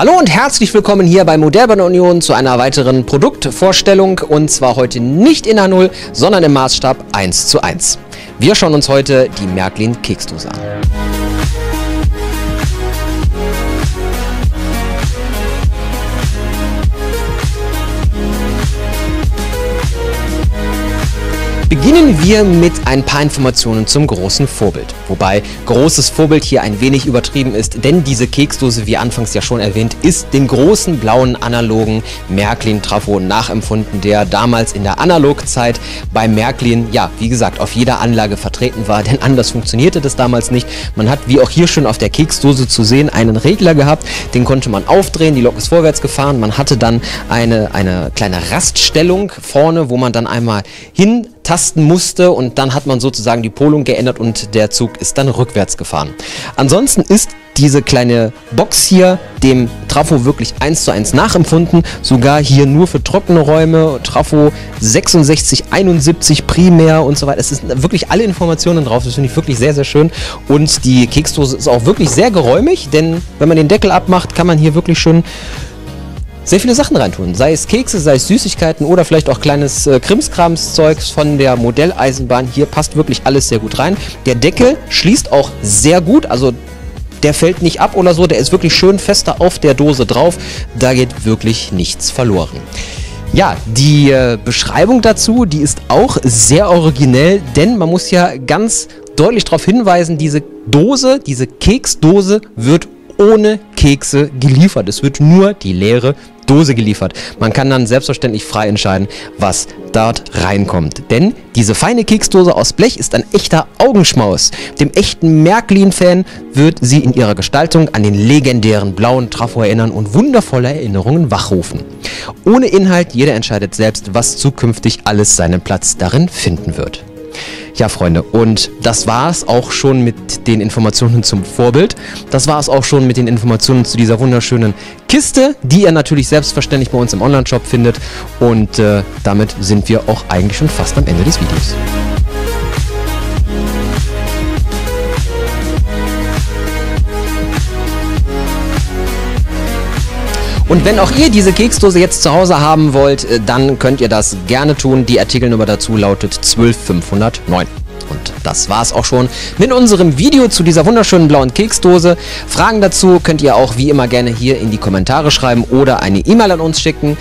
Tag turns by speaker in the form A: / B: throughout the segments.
A: Hallo und herzlich willkommen hier bei Modellbahn Union zu einer weiteren Produktvorstellung und zwar heute nicht in A0, sondern im Maßstab 1 zu 1. Wir schauen uns heute die Märklin Keksdose an. Beginnen wir mit ein paar Informationen zum großen Vorbild. Wobei großes Vorbild hier ein wenig übertrieben ist, denn diese Keksdose, wie anfangs ja schon erwähnt, ist dem großen blauen analogen Märklin Trafo nachempfunden, der damals in der Analogzeit bei Märklin, ja, wie gesagt, auf jeder Anlage vertreten war, denn anders funktionierte das damals nicht. Man hat, wie auch hier schon auf der Keksdose zu sehen, einen Regler gehabt, den konnte man aufdrehen, die Lok ist vorwärts gefahren, man hatte dann eine, eine kleine Raststellung vorne, wo man dann einmal hin tasten musste und dann hat man sozusagen die Polung geändert und der Zug ist dann rückwärts gefahren. Ansonsten ist diese kleine Box hier dem Trafo wirklich eins zu eins nachempfunden. Sogar hier nur für trockene Räume. Trafo 6671 primär und so weiter. Es sind wirklich alle Informationen drauf. Das finde ich wirklich sehr, sehr schön. Und die Keksdose ist auch wirklich sehr geräumig, denn wenn man den Deckel abmacht, kann man hier wirklich schön sehr viele Sachen reintun. Sei es Kekse, sei es Süßigkeiten oder vielleicht auch kleines äh, Krimskrams-Zeugs von der Modelleisenbahn. Hier passt wirklich alles sehr gut rein. Der Deckel schließt auch sehr gut, also der fällt nicht ab oder so, der ist wirklich schön fester auf der Dose drauf. Da geht wirklich nichts verloren. Ja, die äh, Beschreibung dazu, die ist auch sehr originell, denn man muss ja ganz deutlich darauf hinweisen, diese Dose, diese Keksdose wird ohne Kekse geliefert. Es wird nur die leere Dose geliefert. Man kann dann selbstverständlich frei entscheiden, was dort reinkommt. Denn diese feine Keksdose aus Blech ist ein echter Augenschmaus. Dem echten Märklin-Fan wird sie in ihrer Gestaltung an den legendären blauen Trafo erinnern und wundervolle Erinnerungen wachrufen. Ohne Inhalt, jeder entscheidet selbst, was zukünftig alles seinen Platz darin finden wird. Ja, Freunde, und das war es auch schon mit den Informationen zum Vorbild. Das war es auch schon mit den Informationen zu dieser wunderschönen Kiste, die ihr natürlich selbstverständlich bei uns im Onlineshop findet. Und äh, damit sind wir auch eigentlich schon fast am Ende des Videos. Und wenn auch ihr diese Keksdose jetzt zu Hause haben wollt, äh, dann könnt ihr das gerne tun. Die Artikelnummer dazu lautet 12509. Und das war es auch schon mit unserem Video zu dieser wunderschönen blauen Keksdose. Fragen dazu könnt ihr auch wie immer gerne hier in die Kommentare schreiben oder eine E-Mail an uns schicken.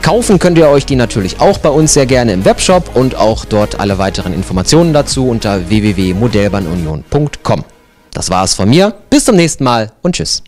A: Kaufen könnt ihr euch die natürlich auch bei uns sehr gerne im Webshop und auch dort alle weiteren Informationen dazu unter www.modellbahnunion.com. Das war es von mir. Bis zum nächsten Mal und tschüss.